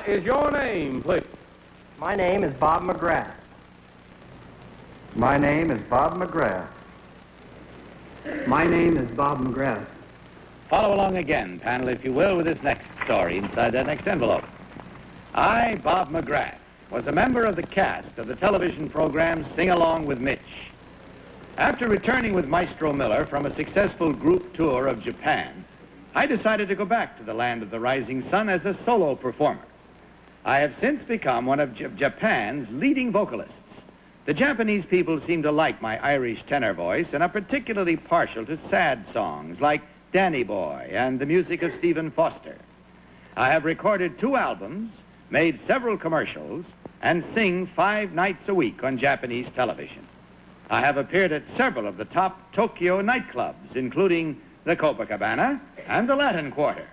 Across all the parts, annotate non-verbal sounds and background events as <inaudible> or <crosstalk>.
What is your name, please? My name is Bob McGrath. My name is Bob McGrath. My name is Bob McGrath. Follow along again, panel, if you will, with this next story inside that next envelope. I, Bob McGrath, was a member of the cast of the television program Sing Along with Mitch. After returning with Maestro Miller from a successful group tour of Japan, I decided to go back to the land of the rising sun as a solo performer. I have since become one of J- Japan's leading vocalists. The Japanese people seem to like my Irish tenor voice and are particularly partial to sad songs like Danny Boy and the music of Stephen Foster. I have recorded two albums, made several commercials, and sing five nights a week on Japanese television. I have appeared at several of the top Tokyo nightclubs, including the Copacabana and the Latin Quarter.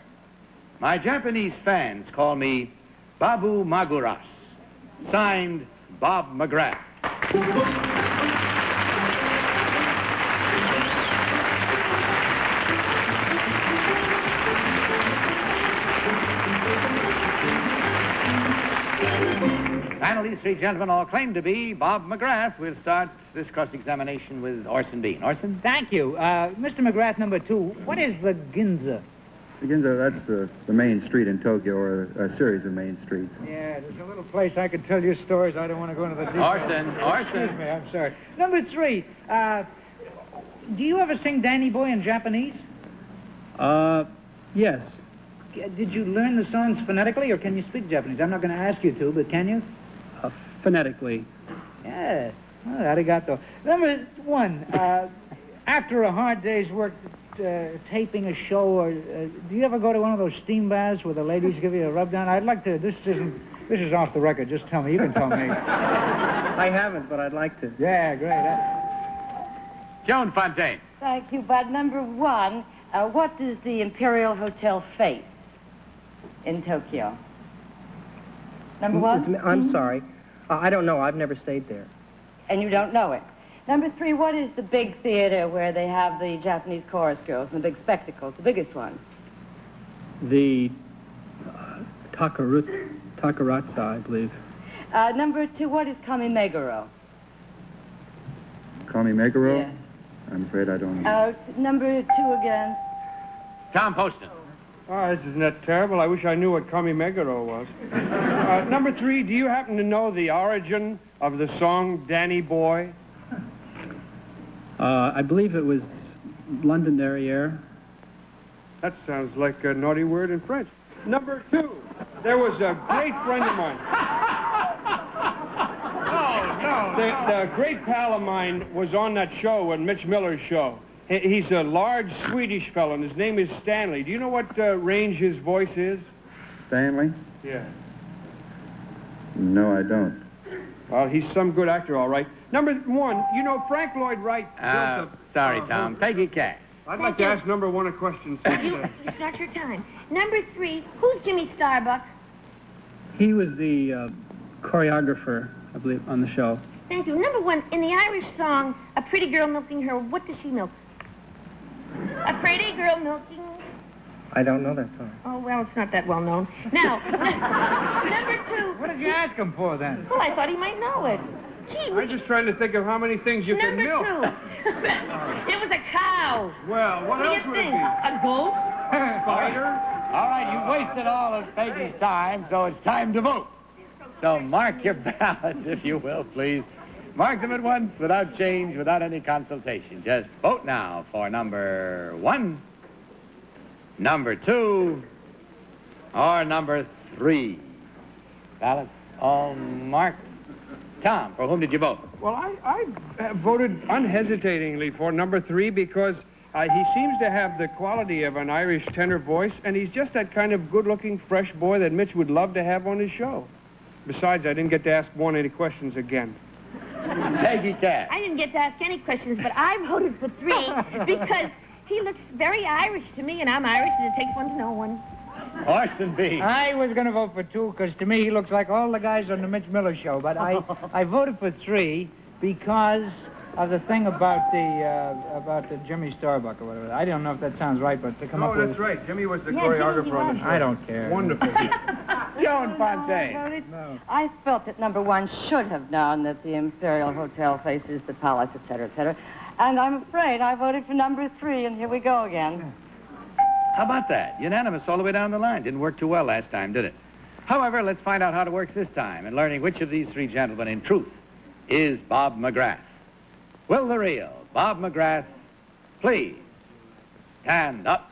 My Japanese fans call me Babu Maguras, signed Bob McGrath. Panel, these three gentlemen all claim to be Bob McGrath. We'll start this cross-examination with Orson Bean. Orson? Thank you. Uh, Mr. McGrath, number two, what is the Ginza? The Ginza, that's the, the main street in Tokyo, or a series of main streets. Yeah, there's a little place I could tell you stories. I don't want to go into the details. Orson, Orson. Excuse me, I'm sorry. Number three, uh, do you ever sing Danny Boy in Japanese? Uh, yes. Did you learn the songs phonetically, or can you speak Japanese? I'm not going to ask you to, but can you? Uh, phonetically. Yeah. Well, arigato. Number one, uh, after a hard day's work uh, taping a show, or uh, do you ever go to one of those steam baths where the ladies give you a rub down? I'd like to. This isn't. This is off the record. Just tell me. You can tell me. <laughs> I haven't, but I'd like to. yeah, great. Uh, Joan Fontaine. Thank you, Bud. Number one, uh, what does the Imperial Hotel face in Tokyo? Number one? I'm sorry. Uh, I don't know. I've never stayed there. And you don't know it. Number three, what is the big theater where they have the Japanese chorus girls and the big spectacles, the biggest one? The uh, Takaru- Takaratsa, I believe. Uh, number two, what is Kamimeguro? Call me Meguro? Yeah. I'm afraid I don't know. Uh, number two again. Tom Poston. Oh, this is not that terrible. I wish I knew what Kami Meguro was. uh, number three, do you happen to know the origin of the song Danny Boy? Uh, I believe it was London Derriere. That sounds like a naughty word in French. Number two, there was a great friend of mine. No, <laughs> no. The, the great pal of mine was on that show, on Mitch Miller's show. He's a large Swedish fellow, and his name is Stanley. Do you know what uh, range his voice is? Stanley? Yeah. No, I don't. Well, he's some good actor, all right. Number one, you know Frank Lloyd Wright. Uh, built a- sorry, uh, Tom. Peggy Cass. I'd like to ask number one a question. <laughs> You, it's not your time. Number three, who's Jimmy Starbuck? He was the uh, choreographer, I believe, on the show. Thank you. Number one, in the Irish song, A Pretty Girl Milking Her, what does she milk? A pretty girl milking... I don't know that song. Oh, well, it's not that well known. Now, <laughs> number two... what did you ask him for then? Well, I thought he might know it. Gee, I'm just trying to think of how many things you can milk. number milk. two. <laughs> it was a cow. Well, what What do else you would it be? A goat? <laughs> Spider? All right, you wasted all of Peggy's time, so it's time to vote. So mark your ballots, if you will, please. Mark them at once, without change, without any consultation. Just vote now for number one, number two, or number three. Ballots all marked. Tom, for whom did you vote? Well, I, I uh, voted unhesitatingly for number three because uh, he seems to have the quality of an Irish tenor voice, and he's just that kind of good-looking, fresh boy that Mitch would love to have on his show. Besides, I didn't get to ask one any questions again. Peggy Cass. I didn't get to ask any questions, but I voted for three <laughs> because he looks very Irish to me, and I'm Irish, and it takes one to know one. Orson Bean. I was going to vote for two because to me he looks like all the guys on the Mitch Miller show. But I, <laughs> I voted for three because of the thing about the uh, about the Jimmy Starbuck or whatever. I don't know if that sounds right, but to come Oh, up with that's right. Jimmy was the Yeah, Jimmy, he choreographer on the show. I don't care. Wonderful. <laughs> Joan I Fontaine. No. I felt that number one should have known that the Imperial Hotel faces the palace, et cetera, et cetera. And I'm afraid I voted for number three, and here we go again. How about that? Unanimous all the way down the line. Didn't work too well last time, did it? However, let's find out how it works this time and learning which of these three gentlemen, in truth, is Bob McGrath. Will the real Bob McGrath please stand up?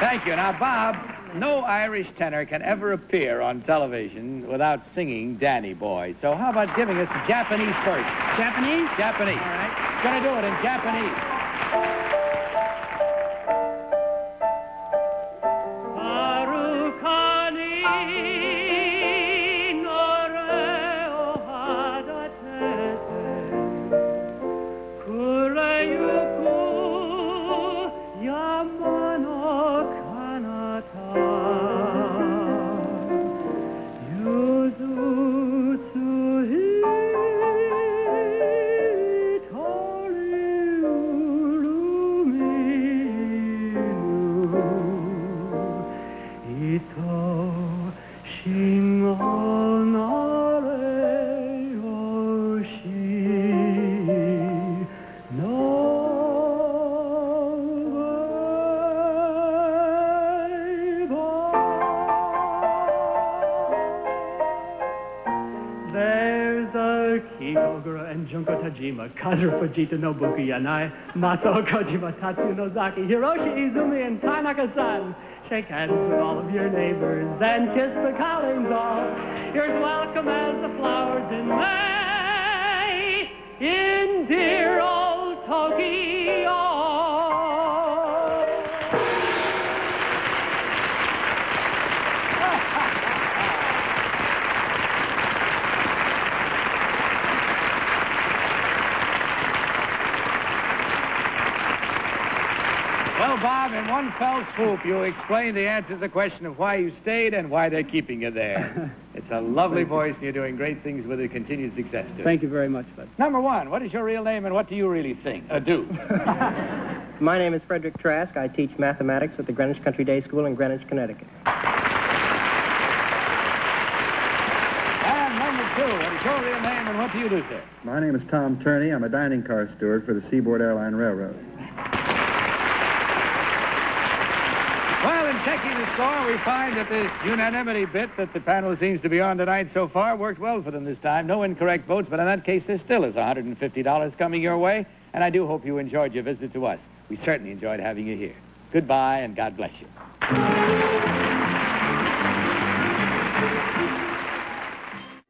Thank you. Now, Bob, no Irish tenor can ever appear on television without singing Danny Boy. So how about giving us a Japanese first? Japanese? Japanese. All right. Gonna do it in Japanese. There's a Kyogura and Junko Tajima, Kazura Fujita Nobuki Yanai, Masao Kojima, Tatsu Nozaki, Hiroshi Izumi, and Tanaka-san. Shake hands with all of your neighbors and kiss the colleens all. You're as welcome as the flowers in May in dear old Tokyo. Bob, in one fell swoop, you explained the answer to the question of why you stayed and why they're keeping you there. <laughs> it's a lovely voice, and you're doing great things with it. Continued success to. Thank you very much, bud. Number one, what is your real name and what do you really sing? Uh, do. <laughs> My name is Frederick Trask. I teach mathematics at the Greenwich Country Day School in Greenwich, Connecticut. and number two, what is your real name and what do you do, sir? My name is Tom Turney. I'm a dining car steward for the Seaboard Airline Railroad. Well, in checking the score, we find that this unanimity bit that the panel seems to be on tonight so far worked well for them this time. No incorrect votes, but in that case, there still is $150 coming your way, and I do hope you enjoyed your visit to us. We certainly enjoyed having you here. Goodbye, and God bless you.